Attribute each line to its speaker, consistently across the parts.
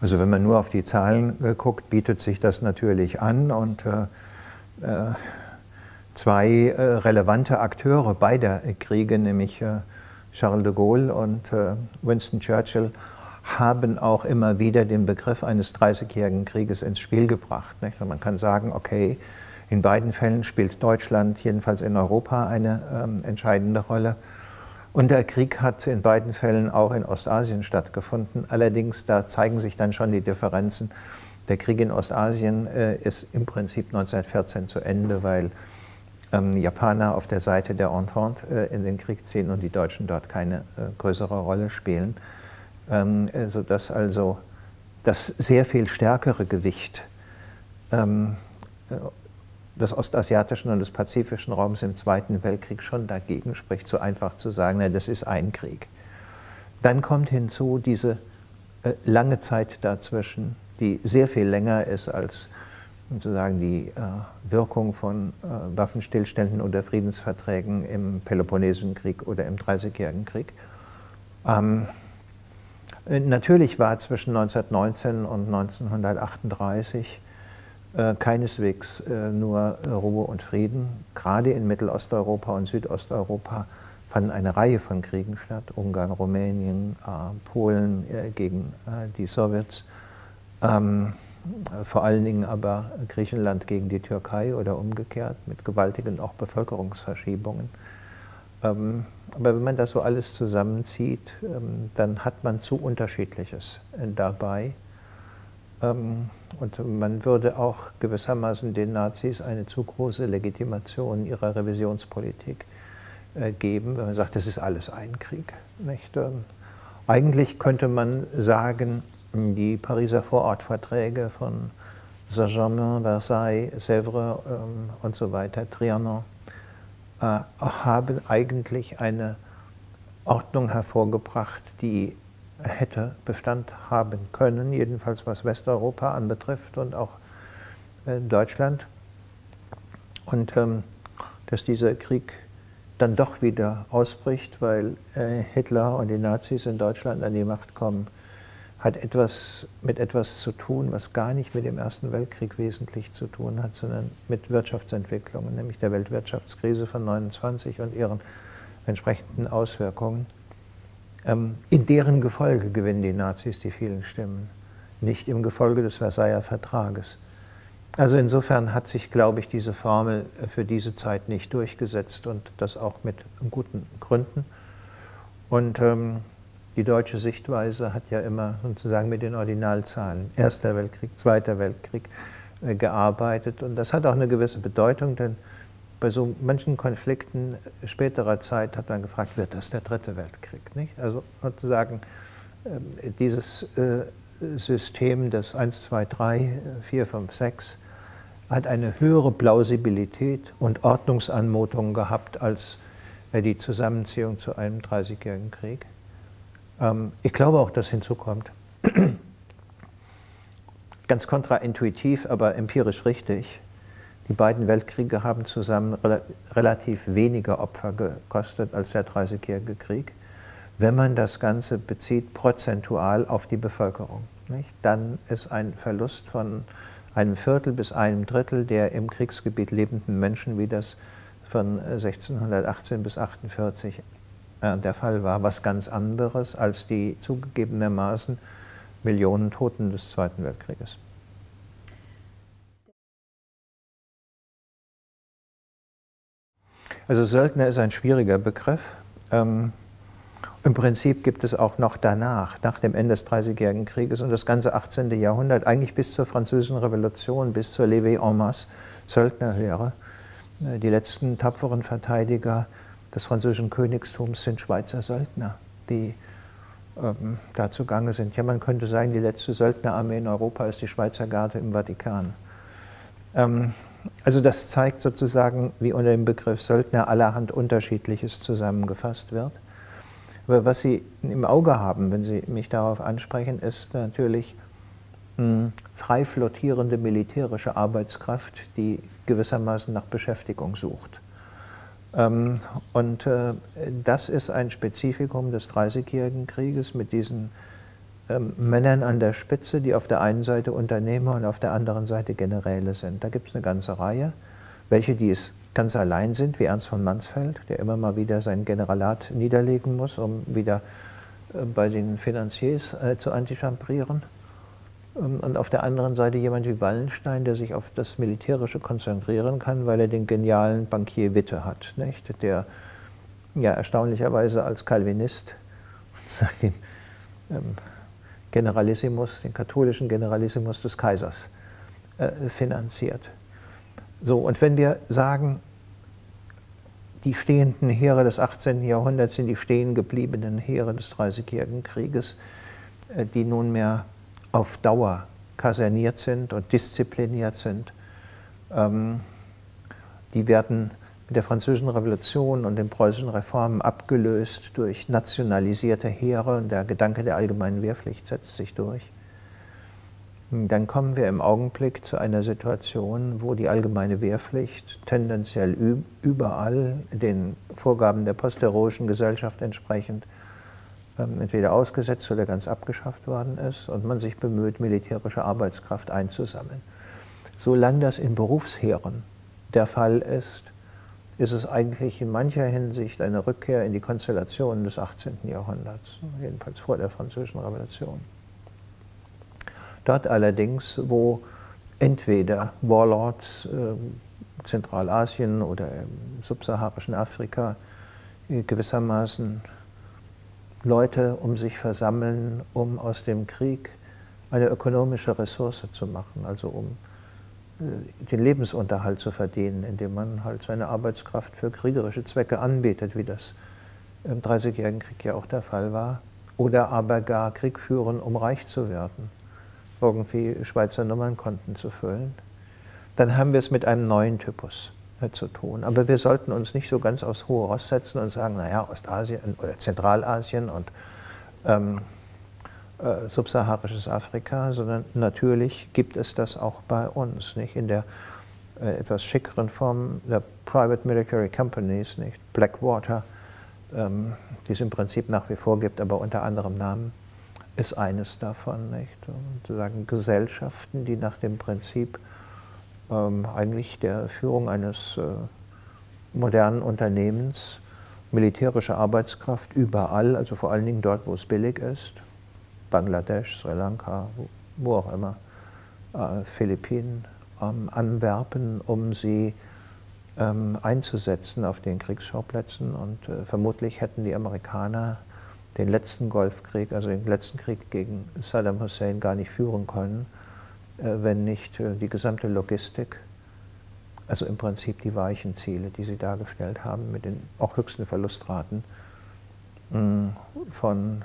Speaker 1: Also wenn man nur auf die Zahlen äh, guckt, bietet sich das natürlich an und äh, äh zwei relevante Akteure beider Kriege, nämlich Charles de Gaulle und Winston Churchill, haben auch immer wieder den Begriff eines Dreißigjährigen Krieges ins Spiel gebracht. Nicht? Man kann sagen, okay, in beiden Fällen spielt Deutschland, jedenfalls in Europa, eine ähm, entscheidende Rolle. Und der Krieg hat in beiden Fällen auch in Ostasien stattgefunden. Allerdings, da zeigen sich dann schon die Differenzen. Der Krieg in Ostasien äh, ist im Prinzip 1914 zu Ende, weil ähm, Japaner auf der Seite der Entente äh, in den Krieg ziehen und die Deutschen dort keine äh, größere Rolle spielen. Ähm, äh, sodass also das sehr viel stärkere Gewicht ähm, äh, des ostasiatischen und des pazifischen Raums im Zweiten Weltkrieg schon dagegen spricht, so einfach zu sagen, na, das ist ein Krieg. Dann kommt hinzu diese äh, lange Zeit dazwischen, die sehr viel länger ist als sozusagen die äh, Wirkung von äh, Waffenstillständen oder Friedensverträgen im Peloponnesischen Krieg oder im Dreißigjährigen Krieg. Ähm, natürlich war zwischen 1919 und 1938 äh, keineswegs äh, nur Ruhe und Frieden. Gerade in Mittelosteuropa und Südosteuropa fanden eine Reihe von Kriegen statt. Ungarn, Rumänien, äh, Polen äh, gegen die Sowjets. Ähm, vor allen Dingen aber Griechenland gegen die Türkei oder umgekehrt mit gewaltigen auch Bevölkerungsverschiebungen. Ähm, aber wenn man das so alles zusammenzieht, ähm, dann hat man zu unterschiedliches äh, dabei. Ähm, und man würde auch gewissermaßen den Nazis eine zu große Legitimation ihrer Revisionspolitik äh, geben, wenn man sagt, das ist alles ein Krieg. Nicht? Eigentlich könnte man sagen, die Pariser Vorortverträge von Saint-Germain, Versailles, Sèvres ähm, und so weiter, Trianon, äh, haben eigentlich eine Ordnung hervorgebracht, die hätte Bestand haben können, jedenfalls was Westeuropa anbetrifft und auch äh, Deutschland. Und ähm, dass dieser Krieg dann doch wieder ausbricht, weil äh, Hitler und die Nazis in Deutschland an die Macht kommen, hat etwas mit etwas zu tun, was gar nicht mit dem Ersten Weltkrieg wesentlich zu tun hat, sondern mit Wirtschaftsentwicklungen, nämlich der Weltwirtschaftskrise von 29 und ihren entsprechenden Auswirkungen. Ähm, in deren Gefolge gewinnen die Nazis die vielen Stimmen, nicht im Gefolge des Versailler Vertrages. Also insofern hat sich, glaube ich, diese Formel für diese Zeit nicht durchgesetzt und das auch mit guten Gründen. Und ähm, die deutsche Sichtweise hat ja immer sozusagen mit den Ordinalzahlen, Erster Weltkrieg, Zweiter Weltkrieg, äh, gearbeitet. Und das hat auch eine gewisse Bedeutung, denn bei so manchen Konflikten späterer Zeit hat man gefragt, wird das der Dritte Weltkrieg? Nicht? Also sozusagen äh, dieses äh, System des 1, 2, 3, 4, 5, 6 hat eine höhere Plausibilität und Ordnungsanmutung gehabt als die Zusammenziehung zu einem 30-jährigen Krieg. Ähm, ich glaube auch, dass hinzukommt, ganz kontraintuitiv, aber empirisch richtig, die beiden Weltkriege haben zusammen relativ weniger Opfer gekostet als der Dreißigjährige Krieg. Wenn man das Ganze bezieht prozentual auf die Bevölkerung, nicht? dann ist ein Verlust von einem Viertel bis einem Drittel der im Kriegsgebiet lebenden Menschen, wie das von 1618 bis 1848 äh, der Fall war, was ganz anderes als die zugegebenermaßen Millionen Toten des Zweiten Weltkrieges. Also Söldner ist ein schwieriger Begriff. Ähm, Im Prinzip gibt es auch noch danach, nach dem Ende des Dreißigjährigen Krieges und das ganze 18. Jahrhundert, eigentlich bis zur Französischen Revolution, bis zur Levée en masse, Söldnerheere. Äh, die letzten tapferen Verteidiger des französischen Königtums sind Schweizer Söldner, die ähm, da zugange sind. Ja, man könnte sagen, die letzte Söldnerarmee in Europa ist die Schweizer Garde im Vatikan. Ähm, also das zeigt sozusagen, wie unter dem Begriff Söldner allerhand Unterschiedliches zusammengefasst wird. Aber was Sie im Auge haben, wenn Sie mich darauf ansprechen, ist natürlich mh, hm, frei flottierende militärische Arbeitskraft, die gewissermaßen nach Beschäftigung sucht. Ähm, und äh, das ist ein Spezifikum des Dreißigjährigen Krieges mit diesen ähm, Männern an der Spitze, die auf der einen Seite Unternehmer und auf der anderen Seite Generäle sind. Da gibt es eine ganze Reihe. Welche, die es ganz allein sind, wie Ernst von Mansfeld, der immer mal wieder sein Generalat niederlegen muss, um wieder äh, bei den Finanziers äh, zu antichambrieren. Ähm, und auf der anderen Seite jemand wie Wallenstein, der sich auf das Militärische konzentrieren kann, weil er den genialen Bankier Witte hat, nicht? der ja erstaunlicherweise als Calvinist den ähm, Generalissimus, den katholischen Generalissimus des Kaisers äh, finanziert. So, und wenn wir sagen, die stehenden Heere des 18. Jahrhunderts sind die stehen gebliebenen Heere des Dreißigjährigen Krieges, äh, die nunmehr auf Dauer kaserniert sind und diszipliniert sind. Ähm, die werden mit der Französischen Revolution und den preußischen Reformen abgelöst durch nationalisierte Heere und der Gedanke der allgemeinen Wehrpflicht setzt sich durch. Dann kommen wir im Augenblick zu einer Situation, wo die allgemeine Wehrpflicht tendenziell überall den Vorgaben der postheroischen Gesellschaft entsprechend ähm, entweder ausgesetzt oder ganz abgeschafft worden ist und man sich bemüht, militärische Arbeitskraft einzusammeln. Solange das in Berufsheeren der Fall ist, ist es eigentlich in mancher Hinsicht eine Rückkehr in die Konstellationen des 18. Jahrhunderts, jedenfalls vor der Französischen Revolution. Dort allerdings, wo entweder Warlords äh, Zentralasien oder im subsaharischen Afrika äh, gewissermaßen Leute um sich versammeln, um aus dem Krieg eine ökonomische Ressource zu machen, also um den Lebensunterhalt zu verdienen, indem man halt seine Arbeitskraft für kriegerische Zwecke anbietet, wie das im Dreißigjährigen Krieg ja auch der Fall war, oder aber gar Krieg führen, um reich zu werden, irgendwie Schweizer Nummernkonten zu füllen, dann haben wir es mit einem neuen Typus äh, zu tun. Aber wir sollten uns nicht so ganz aufs hohe Ross setzen und sagen, naja, Ostasien oder Zentralasien und ähm, äh, subsaharisches Afrika, sondern natürlich gibt es das auch bei uns, nicht in der äh, etwas schickeren Form der Private Military Companies, nicht Blackwater, ähm, die es im Prinzip nach wie vor gibt, aber unter anderem Namen, ist eines davon, nicht? Und sozusagen Gesellschaften, die nach dem Prinzip ähm, eigentlich der Führung eines äh, modernen Unternehmens militärische Arbeitskraft überall, also vor allen Dingen dort, wo es billig ist, Bangladesch, Sri Lanka, wo, auch immer, äh, Philippinen, ähm, anwerben, um sie ähm, einzusetzen auf den Kriegsschauplätzen. Und äh, vermutlich hätten die Amerikaner den letzten Golfkrieg, also den letzten Krieg gegen Saddam Hussein gar nicht führen können, äh, wenn nicht äh, die gesamte Logistik, also im Prinzip die weichen Ziele, die sie dargestellt haben, mit den auch höchsten Verlustraten mh, von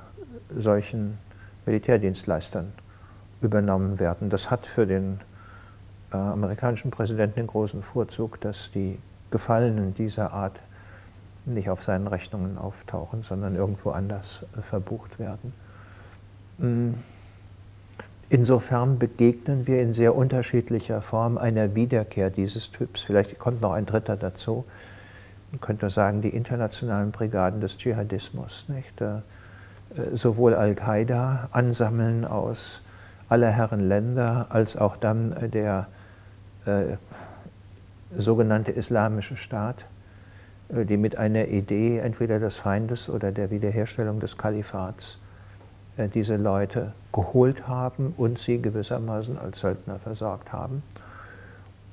Speaker 1: solchen Militärdienstleistern übernommen werden. Das hat für den äh, amerikanischen Präsidenten den großen Vorzug, dass die Gefallenen dieser Art nicht auf seinen Rechnungen auftauchen, sondern irgendwo anders äh, verbucht werden. Mm. Insofern begegnen wir in sehr unterschiedlicher Form einer Wiederkehr dieses Typs. Vielleicht kommt noch ein dritter dazu. Man könnte sagen, die internationalen Brigaden des Dschihadismus. Nicht? Äh, sowohl Al-Qaida ansammeln aus aller Herren Länder, als auch dann äh, der äh, sogenannte Islamische Staat, äh, die mit einer Idee entweder des Feindes oder der Wiederherstellung des Kalifats äh, diese Leute geholt haben und sie gewissermaßen als Söldner versorgt haben.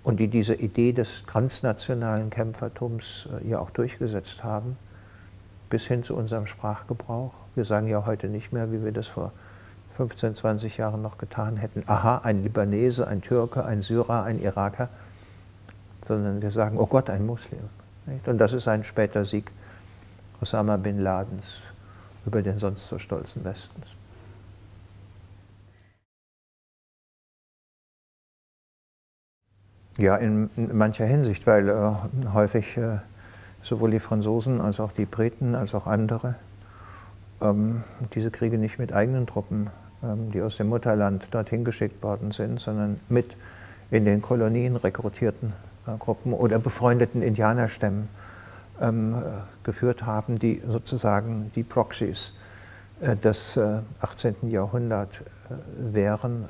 Speaker 1: Und die diese Idee des transnationalen Kämpfertums ja auch durchgesetzt haben, bis hin zu unserem Sprachgebrauch. Wir sagen ja heute nicht mehr, wie wir das vor 15, 20 Jahren noch getan hätten, aha, ein Libanese, ein Türke, ein Syrer, ein Iraker, sondern wir sagen, oh Gott, ein Muslim. Und das ist ein später Sieg Osama bin Ladens über den sonst so stolzen Westens. Ja, in, in mancher Hinsicht, weil äh, häufig äh, sowohl die Franzosen als auch die Briten als auch andere ähm, diese Kriege nicht mit eigenen Truppen, ähm, die aus dem Mutterland dorthin geschickt worden sind, sondern mit in den Kolonien rekrutierten äh, Gruppen oder befreundeten Indianerstämmen ähm, äh, geführt haben, die sozusagen die Proxys äh, des 18. Äh, Jahrhunderts äh, wären,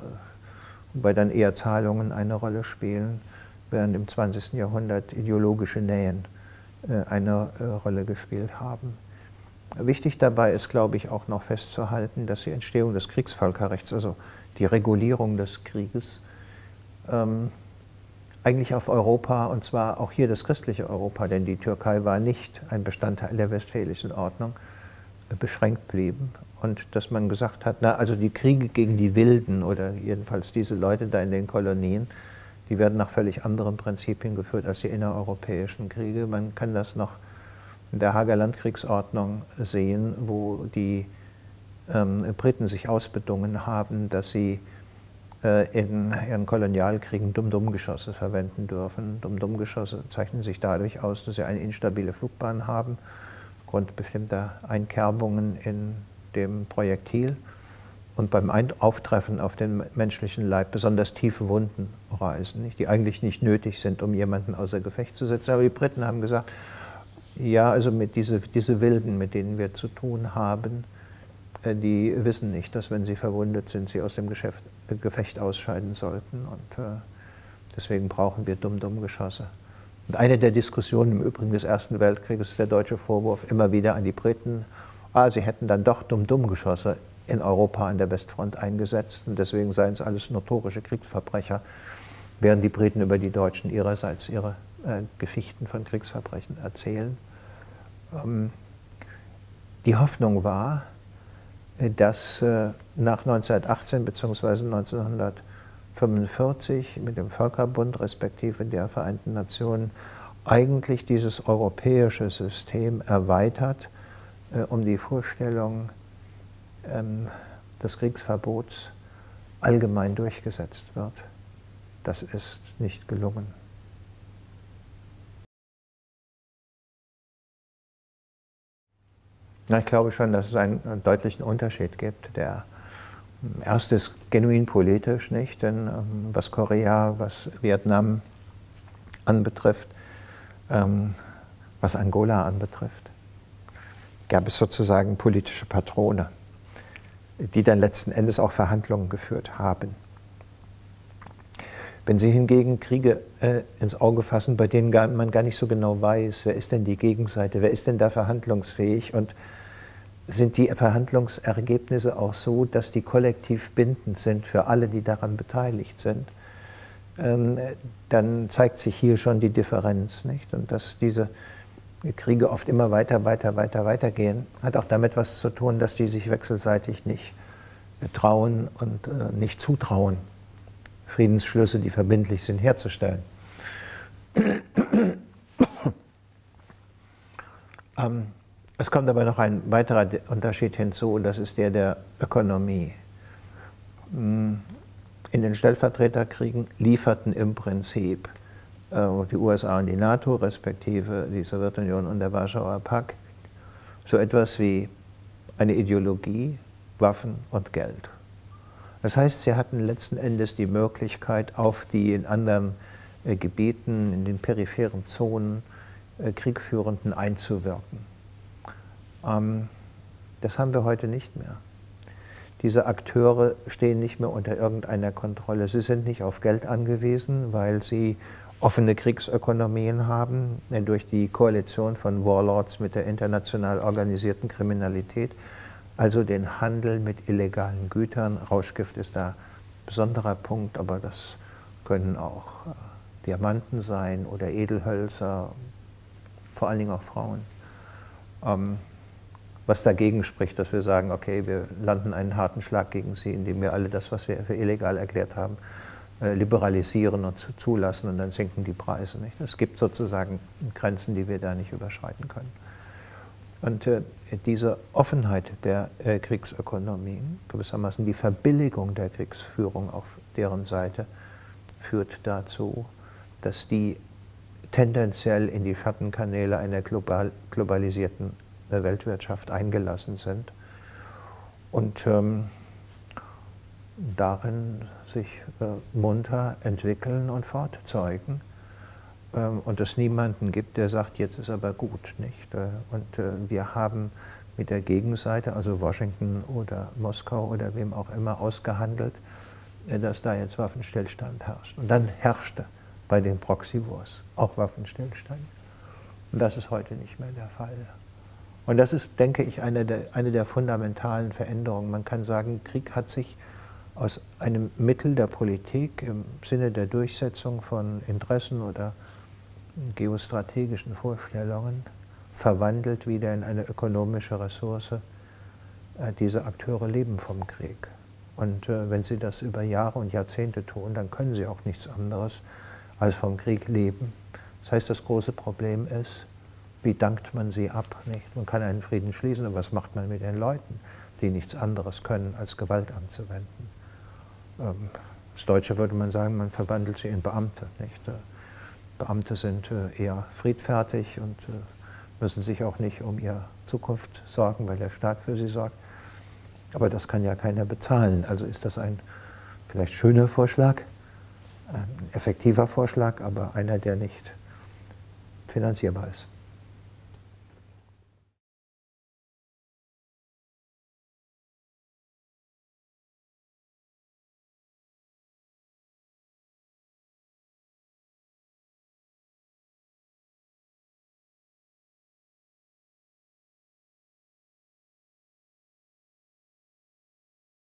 Speaker 1: wobei dann eher Zahlungen eine Rolle spielen, während im 20. Jahrhundert ideologische Nähen eine Rolle gespielt haben. Wichtig dabei ist, glaube ich, auch noch festzuhalten, dass die Entstehung des Kriegsvölkerrechts, also die Regulierung des Krieges, ähm, eigentlich auf Europa, und zwar auch hier das christliche Europa, denn die Türkei war nicht ein Bestandteil der westfälischen Ordnung, beschränkt blieben. Und dass man gesagt hat, na, also die Kriege gegen die Wilden oder jedenfalls diese Leute da in den Kolonien, die werden nach völlig anderen Prinzipien geführt als die innereuropäischen Kriege. Man kann das noch in der Hager Landkriegsordnung sehen, wo die ähm, Briten sich ausbedungen haben, dass sie äh, in ihren Kolonialkriegen Dum-Dum-Geschosse verwenden dürfen. Dum-Dum-Geschosse zeichnen sich dadurch aus, dass sie eine instabile Flugbahn haben, aufgrund bestimmter Einkerbungen in dem Projektil und beim Auftreffen auf den menschlichen Leib besonders tiefe Wunden reißen, die eigentlich nicht nötig sind, um jemanden außer Gefecht zu setzen. Aber die Briten haben gesagt, ja, also mit diese, diese Wilden, mit denen wir zu tun haben, äh, die wissen nicht, dass wenn sie verwundet sind, sie aus dem Geschäft, äh, Gefecht ausscheiden sollten. Und äh, deswegen brauchen wir Dumm-Dumm-Geschosse. Und eine der Diskussionen im Übrigen des Ersten Weltkrieges ist der deutsche Vorwurf immer wieder an die Briten, ah, sie hätten dann doch Dumm-Dumm-Geschosse in Europa an der Westfront eingesetzt und deswegen seien es alles notorische Kriegsverbrecher, während die Briten über die Deutschen ihrerseits ihre äh, Geschichten von Kriegsverbrechen erzählen. Ähm, die Hoffnung war, dass äh, nach 1918 bzw. 1945 mit dem Völkerbund respektive der Vereinten Nationen eigentlich dieses europäische System erweitert, äh, um die Vorstellung ähm, des Kriegsverbots allgemein durchgesetzt wird. Das ist nicht gelungen. Na, ich glaube schon, dass es einen deutlichen Unterschied gibt. Der erste ist genuin politisch, nicht? Denn ähm, was Korea, was Vietnam anbetrifft, ähm, was Angola anbetrifft, gab es sozusagen politische Patrone, die dann letzten Endes auch Verhandlungen geführt haben. Wenn Sie hingegen Kriege äh, ins Auge fassen, bei denen gar, man gar nicht so genau weiß, wer ist denn die Gegenseite, wer ist denn da verhandlungsfähig und sind die Verhandlungsergebnisse auch so, dass die kollektiv bindend sind für alle, die daran beteiligt sind, ähm, dann zeigt sich hier schon die Differenz. Nicht? Und dass diese Kriege oft immer weiter, weiter, weiter, weiter gehen, hat auch damit was zu tun, dass die sich wechselseitig nicht trauen und äh, nicht zutrauen, Friedensschlüsse, die verbindlich sind, herzustellen. ähm, es kommt aber noch ein weiterer Unterschied hinzu, und das ist der der Ökonomie. Hm, in den Stellvertreterkriegen lieferten im Prinzip die USA und die NATO, respektive die Sowjetunion und der Warschauer Pakt, so etwas wie eine Ideologie, Waffen und Geld. Das heißt, sie hatten letzten Endes die Möglichkeit, auf die in anderen äh, Gebieten, in den peripheren Zonen äh, Kriegführenden einzuwirken. Ähm, das haben wir heute nicht mehr. Diese Akteure stehen nicht mehr unter irgendeiner Kontrolle. Sie sind nicht auf Geld angewiesen, weil sie offene Kriegsökonomien haben, äh, durch die Koalition von Warlords mit der international organisierten Kriminalität, also den Handel mit illegalen Gütern. Rauschgift ist da ein besonderer Punkt, aber das können auch äh, Diamanten sein oder Edelhölzer, vor allen Dingen auch Frauen. Ähm, was dagegen spricht, dass wir sagen, okay, wir landen einen harten Schlag gegen sie, indem wir alle das, was wir für illegal erklärt haben, liberalisieren und zulassen und dann sinken die Preise. Nicht? Es gibt sozusagen Grenzen, die wir da nicht überschreiten können. Und äh, diese Offenheit der äh, Kriegsökonomien, gewissermaßen die Verbilligung der Kriegsführung auf deren Seite, führt dazu, dass die tendenziell in die Schattenkanäle einer global, globalisierten der Weltwirtschaft eingelassen sind und ähm, darin sich äh, munter entwickeln und fortzeugen ähm, und es niemanden gibt, der sagt, jetzt ist aber gut. Nicht? Äh, und äh, wir haben mit der Gegenseite, also Washington oder Moskau oder wem auch immer, ausgehandelt, äh, dass da jetzt Waffenstillstand herrscht. Und dann herrschte bei den Proxy Wars auch Waffenstillstand. Und das ist heute nicht mehr der Fall. Und das ist, denke ich, eine der, eine der fundamentalen Veränderungen. Man kann sagen, Krieg hat sich aus einem Mittel der Politik im Sinne der Durchsetzung von Interessen oder geostrategischen Vorstellungen verwandelt wieder in eine ökonomische Ressource. Äh, diese Akteure leben vom Krieg. Und äh, wenn sie das über Jahre und Jahrzehnte tun, dann können sie auch nichts anderes als vom Krieg leben. Das heißt, das große Problem ist, wie dankt man sie ab? Nicht? Man kann einen Frieden schließen, aber was macht man mit den Leuten, die nichts anderes können, als Gewalt anzuwenden? Ähm, als Deutsche würde man sagen, man verwandelt sie in Beamte. Nicht? Äh, Beamte sind äh, eher friedfertig und äh, müssen sich auch nicht um ihre Zukunft sorgen, weil der Staat für sie sorgt. Aber das kann ja keiner bezahlen. Also ist das ein vielleicht schöner Vorschlag, ein effektiver Vorschlag, aber einer, der nicht finanzierbar ist.